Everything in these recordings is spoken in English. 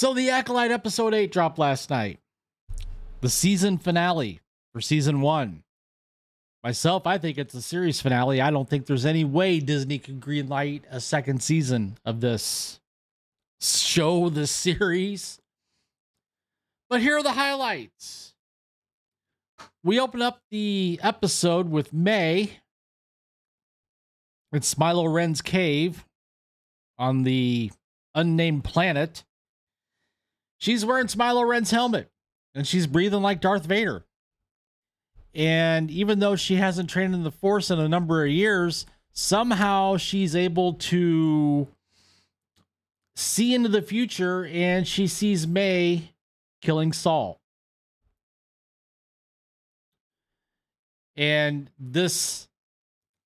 So the Acolyte episode 8 dropped last night. The season finale for season 1. Myself, I think it's a series finale. I don't think there's any way Disney can greenlight a second season of this show, this series. But here are the highlights. We open up the episode with Mae at Smilo Ren's cave on the unnamed planet. She's wearing Smilo Ren's helmet and she's breathing like Darth Vader. And even though she hasn't trained in the Force in a number of years, somehow she's able to see into the future and she sees Mae killing Sol. And this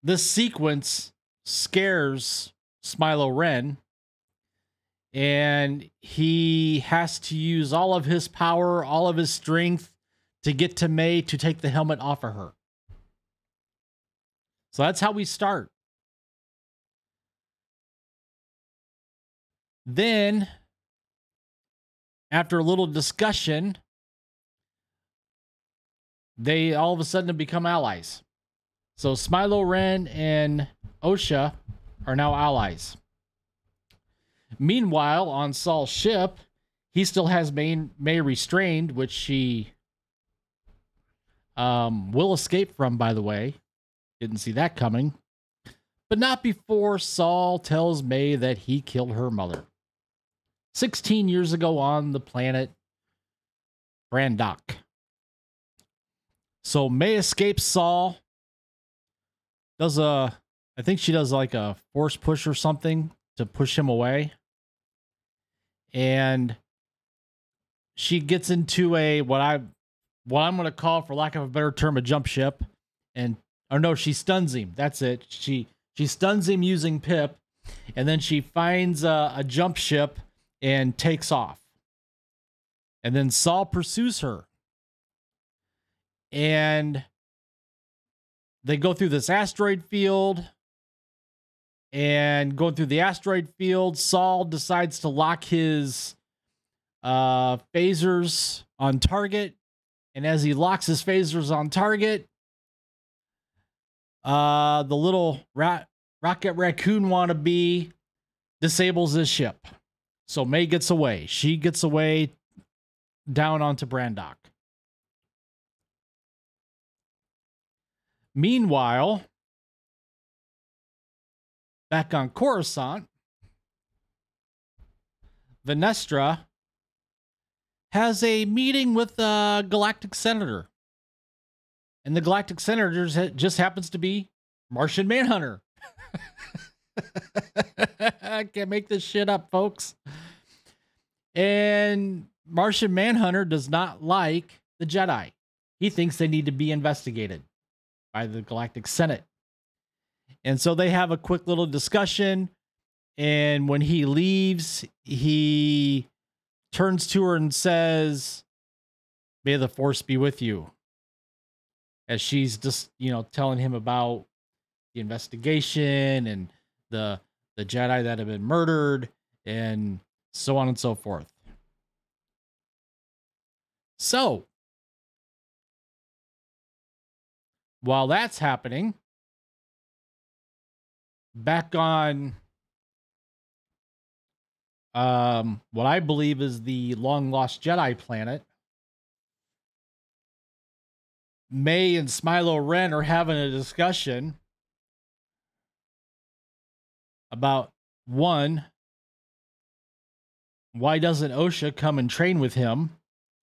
this sequence scares Smilo Ren and he has to use all of his power, all of his strength to get to Mae to take the helmet off of her. So that's how we start. Then, after a little discussion, they all of a sudden become allies. So Smilo Ren and Osha are now allies. Meanwhile, on Sol's ship, he still has Mae, Mae restrained, which she um, will escape from, by the way. Didn't see that coming. But not before Sol tells Mae that he killed her mother. 16 years ago on the planet Brendok. So Mae escapes Sol. Does a, I think she does like a force push or something to push him away and she gets into a what I what I'm going to call, for lack of a better term, a jump ship, and or no, she stuns him. That's it. She she stuns him using Pip, and then she finds a, a jump ship and takes off. And then Sol pursues her, and they go through this asteroid field and going through the asteroid field, Sol decides to lock his uh, phasers on target. And as he locks his phasers on target, uh, the little rat, rocket raccoon wannabe disables his ship. So Mae gets away. She gets away down onto Brendok. Meanwhile, Back on Coruscant, Vernestra has a meeting with the Galactic Senator. And the Galactic Senator just happens to be Martian Manhunter. I can't make this shit up, folks. And Martian Manhunter does not like the Jedi. He thinks they need to be investigated by the Galactic Senate. And so they have a quick little discussion. And when he leaves, he turns to her and says, May the force be with you. As she's just, you know, telling him about the investigation and the the Jedi that have been murdered and so on and so forth. So, while that's happening, back on um, what I believe is the long lost Jedi planet. Mae and Smilo Ren are having a discussion about one, why doesn't Osha come and train with him?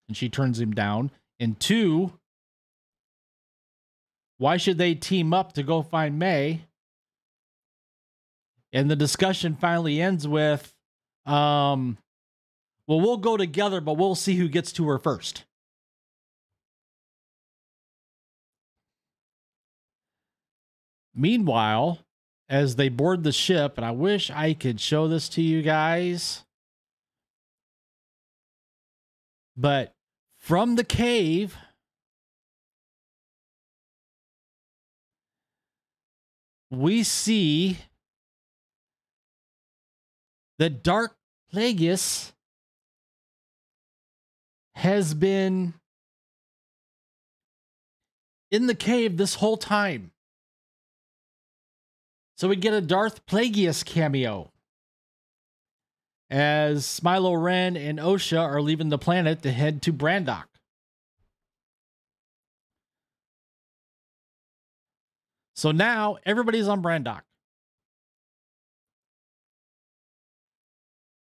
And she turns him down. And two, why should they team up to go find Mae? And the discussion finally ends with um well we'll go together but we'll see who gets to her first. Meanwhile as they board the ship and i wish i could show this to you guys but from the cave we see that Darth Plagueis has been in the cave this whole time. So we get a Darth Plagueis cameo as Smilo Ren and Osha are leaving the planet to head to Brendok. So now everybody's on Brendok.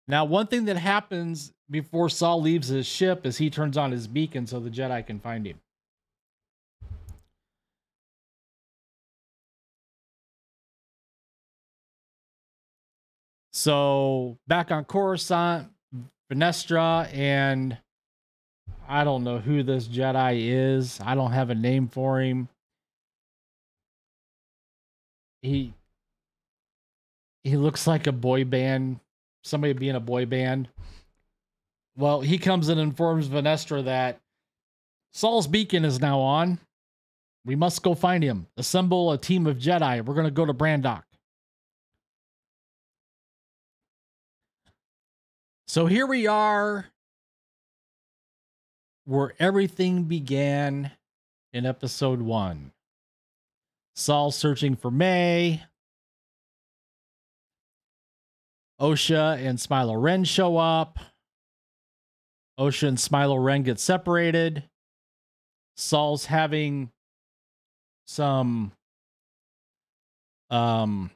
Now, one thing that happens before Sol leaves his ship is he turns on his beacon so the Jedi can find him. So back on Coruscant, Vernestra and I don't know who this Jedi is. I don't have a name for him. He he looks like a boy band, somebody being a boy band. Well, he comes and informs Vernestra that Sol's beacon is now on. We must go find him. Assemble a team of Jedi. We're going to go to Brendok. So here we are where everything began in episode one. Sol searching for Mae. Osha and Smilo Ren show up. Osha and Smilo Ren get separated. Sol's having some um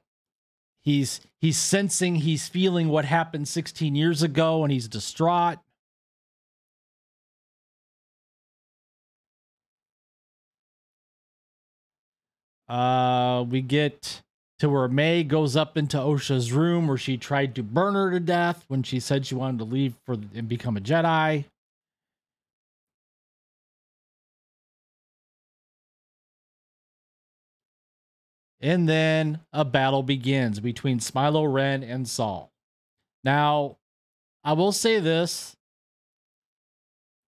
he's he's sensing he's feeling what happened 16 years ago and he's distraught. Uh we get to where Mae goes up into Osha's room where she tried to burn her to death when she said she wanted to leave for and become a Jedi. And then a battle begins between Smilo Ren and Sol. Now, I will say this.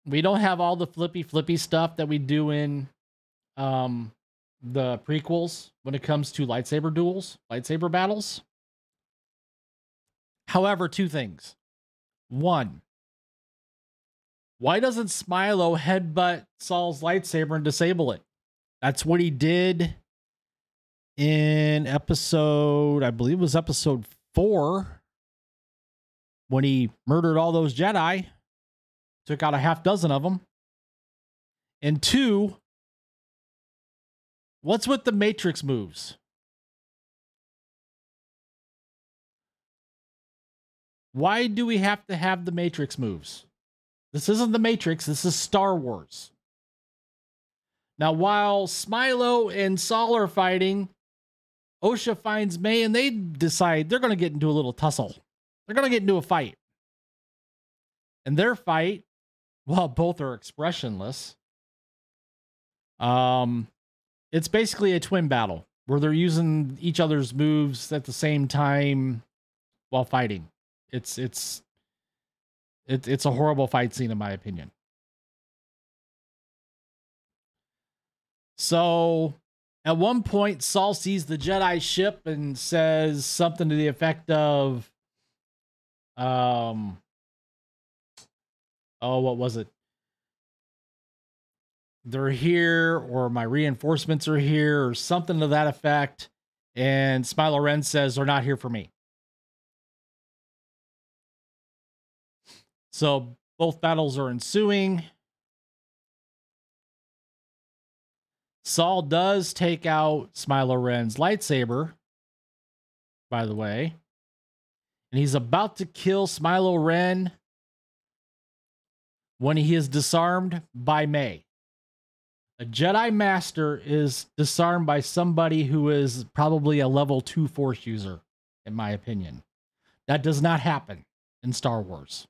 We don't have all the flippy flippy stuff that we do in um the prequels when it comes to lightsaber duels, lightsaber battles. However, two things. One, why doesn't Smilo headbutt Sol's lightsaber and disable it? That's what he did in episode, I believe it was episode four, when he murdered all those Jedi, took out a half dozen of them. And two, what's with the Matrix moves? Why do we have to have the Matrix moves? This isn't the Matrix, this is Star Wars. Now, while Smilo and Sol are fighting, Osha finds Mae and they decide they're going to get into a little tussle. They're going to get into a fight. And their fight, well, both are expressionless. Um, it's basically a twin battle where they're using each other's moves at the same time while fighting. It's it's it, it's a horrible fight scene in my opinion. So at one point, Sol sees the Jedi ship and says something to the effect of, um, oh, what was it? They're here, or my reinforcements are here, or something to that effect. And Smilo Ren says, They're not here for me. So both battles are ensuing. Sol does take out Smilo Ren's lightsaber, by the way. And he's about to kill Smilo Ren when he is disarmed by Mae. A Jedi Master is disarmed by somebody who is probably a level 2 Force user, in my opinion. That does not happen in Star Wars.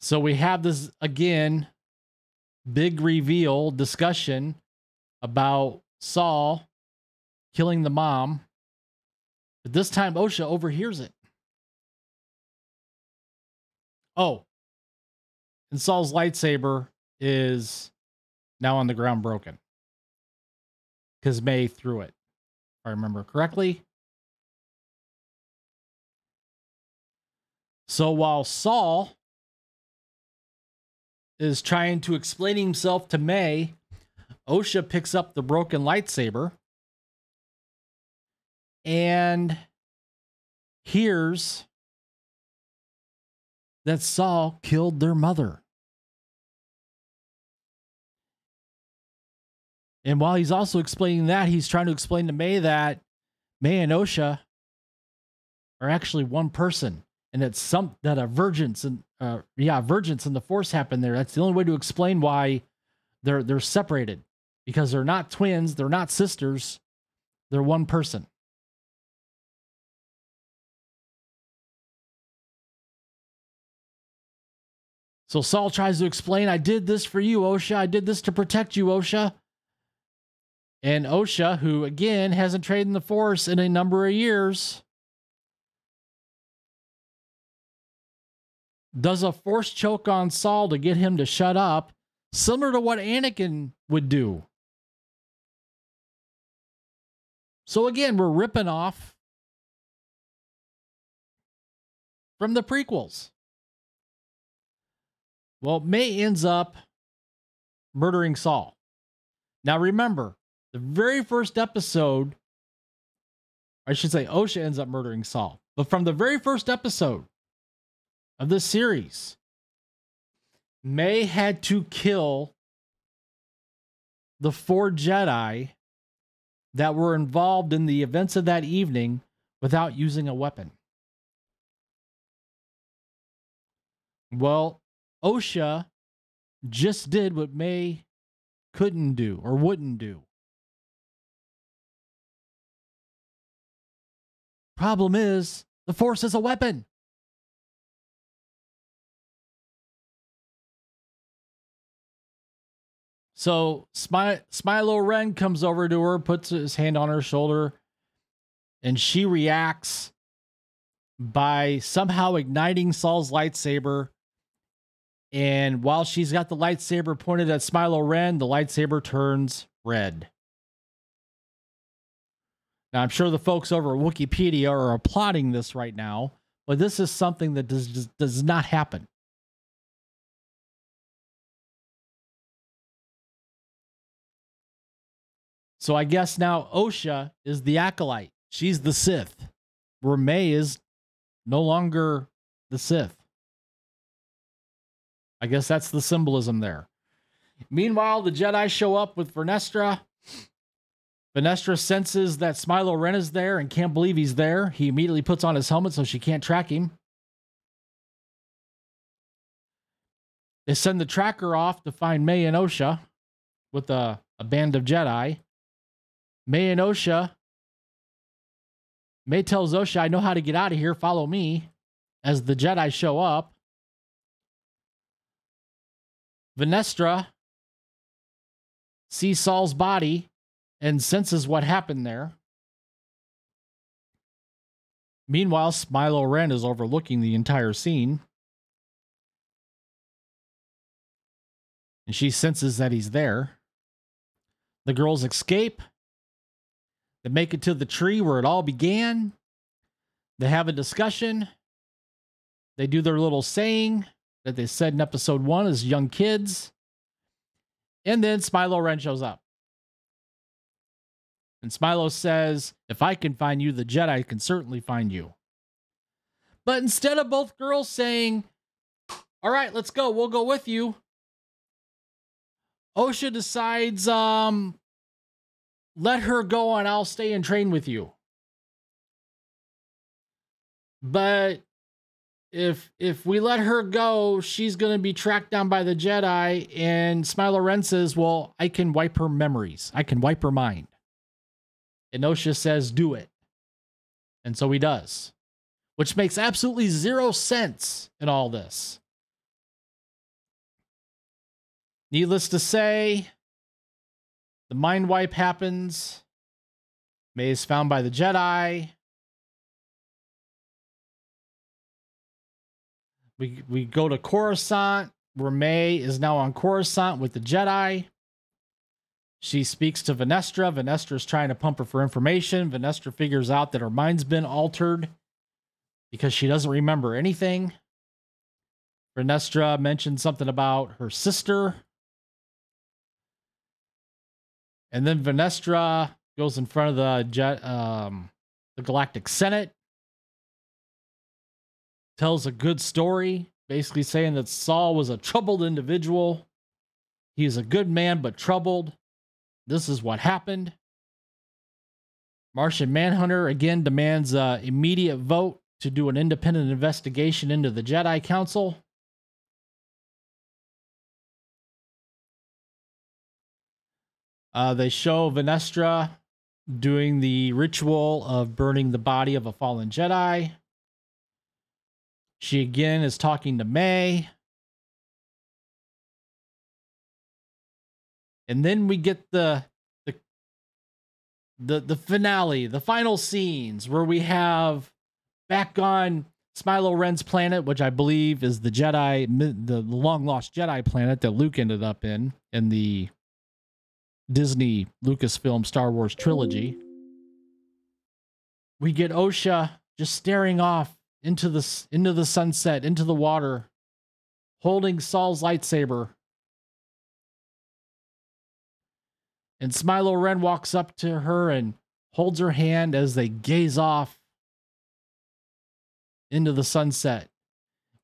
So we have this again big reveal discussion about Sol killing the mom. But this time Osha overhears it. Oh. And Sol's lightsaber is now on the ground broken. Because Mae threw it. if I remember correctly. So while Sol is trying to explain himself to Mae, Osha picks up the broken lightsaber and hears that Sol killed their mother. And while he's also explaining that, he's trying to explain to Mae that Mae and Osha are actually one person and that some that a vergence and uh, yeah, vergence and the force happened there. That's the only way to explain why they're they're separated because they're not twins, they're not sisters, they're one person. So Sol tries to explain, I did this for you, Osha. I did this to protect you, Osha. And Osha, who again hasn't traded in the force in a number of years, does a force choke on Sol to get him to shut up, similar to what Anakin would do. So again, we're ripping off from the prequels. Well, Mae ends up murdering Sol. Now remember, the very first episode, I should say, Osha ends up murdering Sol. But from the very first episode of this series, Mae had to kill the four Jedi that were involved in the events of that evening without using a weapon. Well, Osha just did what Mae couldn't do or wouldn't do. Problem is, the Force is a weapon. So Smy- Smilo Ren comes over to her, puts his hand on her shoulder, and she reacts by somehow igniting Sol's lightsaber. And while she's got the lightsaber pointed at Smilo Ren, the lightsaber turns red. Now, I'm sure the folks over at Wikipedia are applauding this right now, but this is something that does, does, not happen. So I guess now Osha is the acolyte. She's the Sith. Mae is no longer the Sith. I guess that's the symbolism there. Meanwhile, the Jedi show up with Vernestra Vernestra senses that Smilo Ren is there and can't believe he's there. He immediately puts on his helmet so she can't track him. They send the tracker off to find Mae and Osha with a, a band of Jedi. Mae and Osha. Mae tells Osha, I know how to get out of here. Follow me. As the Jedi show up, Vernestra sees Sol's body and senses what happened there. Meanwhile, Smilo Ren is overlooking the entire scene. And she senses that he's there. The girls escape. They make it to the tree where it all began. They have a discussion. They do their little saying that they said in episode one as young kids. And then Smilo Ren shows up. And Smilo says, If I can find you, the Jedi can certainly find you. But instead of both girls saying, All right, let's go, we'll go with you, Osha decides, um, let her go and I'll stay and train with you. But if if we let her go, she's gonna be tracked down by the Jedi. And Smilo Ren says, Well, I can wipe her memories. I can wipe her mind. Osha says, do it. And so he does, which makes absolutely zero sense in all this. Needless to say, the mind wipe happens. Mae is found by the Jedi. We, we go to Coruscant, where is now on Coruscant with the Jedi. She speaks to Vernestra. Vernestra's trying to pump her for information. Vernestra figures out that her mind's been altered because she doesn't remember anything. Vernestra mentions something about her sister. And then Vernestra goes in front of the jet, um, the Galactic Senate, tells a good story, basically saying that Sol was a troubled individual. He is a good man, but troubled. This is what happened. Martian Manhunter again demands an immediate vote to do an independent investigation into the Jedi Council. Uh, they show Vernestra doing the ritual of burning the body of a fallen Jedi. She again is talking to Mae. And then we get the the the, the finale, the final scenes where we have back on Smilo Ren's planet, which I believe is the Jedi, the long lost Jedi planet that Luke ended up in in the Disney Lucasfilm Star Wars trilogy. We get Osha just staring off into the into the sunset, into the water, holding Sol's lightsaber. And Smilo Ren walks up to her and holds her hand as they gaze off into the sunset.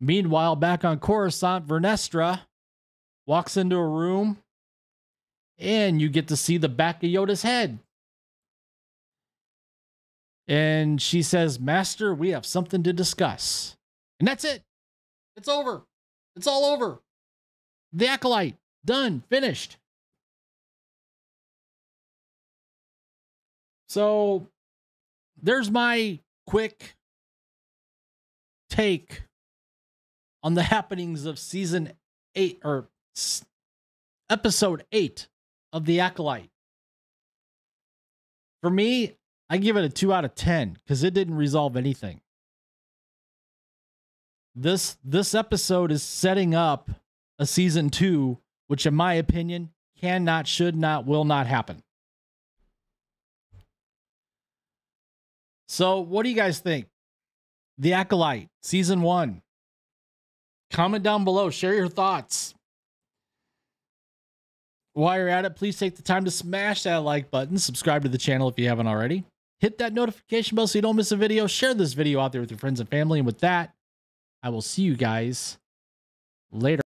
Meanwhile, back on Coruscant, Vernestra walks into a room and you get to see the back of Yoda's head. And she says, Master, we have something to discuss. And that's it. It's over. It's all over. The Acolyte, done, finished. So there's my quick take on the happenings of season eight or episode eight of The Acolyte. For me, I give it a 2 out of 10 cuz it didn't resolve anything. This this episode is setting up a season 2 which in my opinion cannot should not will not happen. So, what do you guys think? The Acolyte, season 1. Comment down below, share your thoughts. While you're at it, please take the time to smash that like button, subscribe to the channel if you haven't already. Hit that notification bell so you don't miss a video. Share this video out there with your friends and family. And with that, I will see you guys later.